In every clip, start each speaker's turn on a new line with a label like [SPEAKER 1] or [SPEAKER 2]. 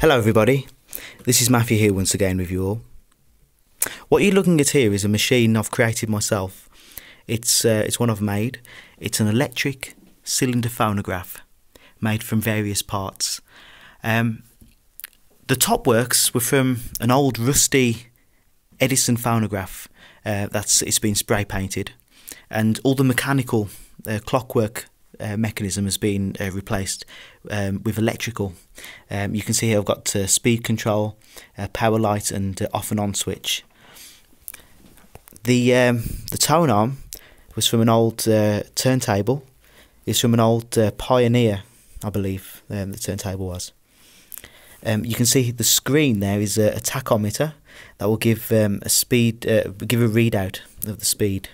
[SPEAKER 1] Hello, everybody. This is Matthew here once again with you all. What you're looking at here is a machine I've created myself. It's uh, it's one I've made. It's an electric cylinder phonograph made from various parts. Um, the top works were from an old rusty Edison phonograph uh, that's it's been spray painted, and all the mechanical uh, clockwork uh, mechanism has been uh, replaced um, with electrical. Um, you can see here I've got uh, speed control, uh, power light, and off and on switch. The um, the tone arm was from an old turntable. It's from an old Pioneer, I believe. Um, the turntable was. Um, you can see the screen there is a, a tachometer that will give um, a speed, uh, give a readout of the speed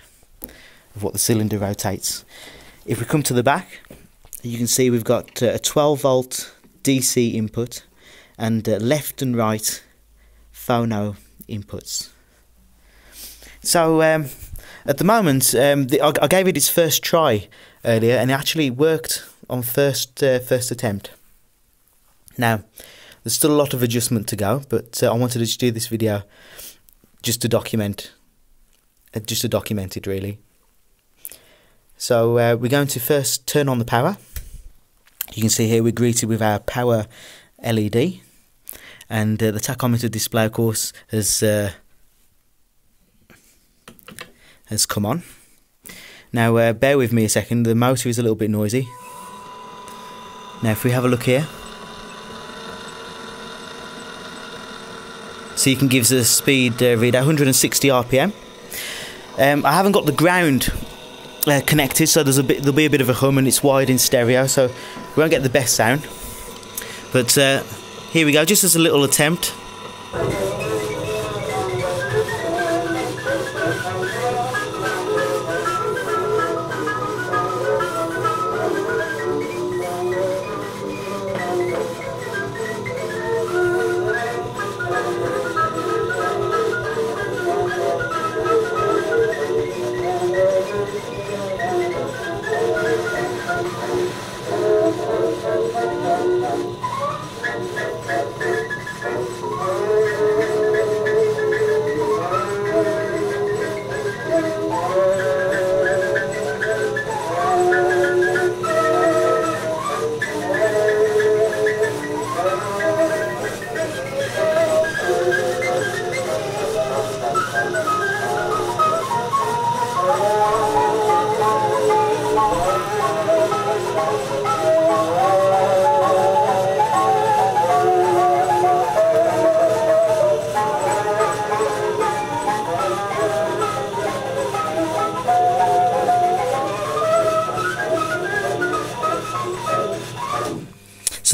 [SPEAKER 1] of what the cylinder rotates. If we come to the back, you can see we've got uh, a 12 volt DC input and left and right phono inputs. So um, at the moment, um, the, I, I, gave it its first try earlier, and it actually worked on first uh, first attempt. Now, there's still a lot of adjustment to go, but uh, I wanted to do this video just to document, uh, just to document it really. So uh, we're going to first turn on the power. You can see here we're greeted with our power LED, and uh, the tachometer display, of course, has uh, has come on. Now, uh, bear with me a second. The motor is a little bit noisy. Now, if we have a look here. So you can give the speed uh, read 160 RPM. Um, I haven't got the ground uh, connected, so there's a bit there'll be a bit of a hum, and it's wide in stereo, so we won't get the best sound. But uh, here we go, just as a little attempt.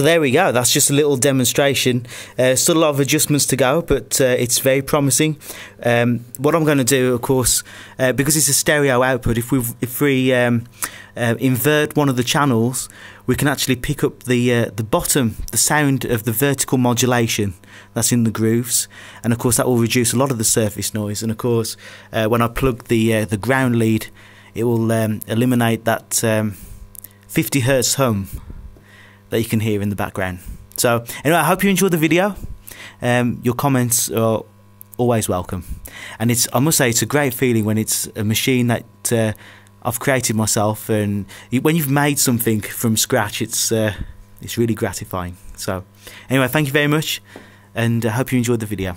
[SPEAKER 1] So there we go. That's just a little demonstration. Uh, still a lot of adjustments to go, but uh, it's very promising. Um, what I'm going to do, of course, uh, because it's a stereo output, if we if we um, uh, invert one of the channels, we can actually pick up the uh, the bottom, the sound of the vertical modulation that's in the grooves, and of course that will reduce a lot of the surface noise. And of course, uh, when I plug the the ground lead, it will um, eliminate that um, 50 hertz hum that you can hear in the background. So anyway, I hope you enjoyed the video. Um, your comments are always welcome, and it's I must say it's a great feeling when it's a machine that uh, I've created myself, and when you've made something from scratch, it's uh, it's really gratifying. So anyway, thank you very much, and I hope you enjoyed the video.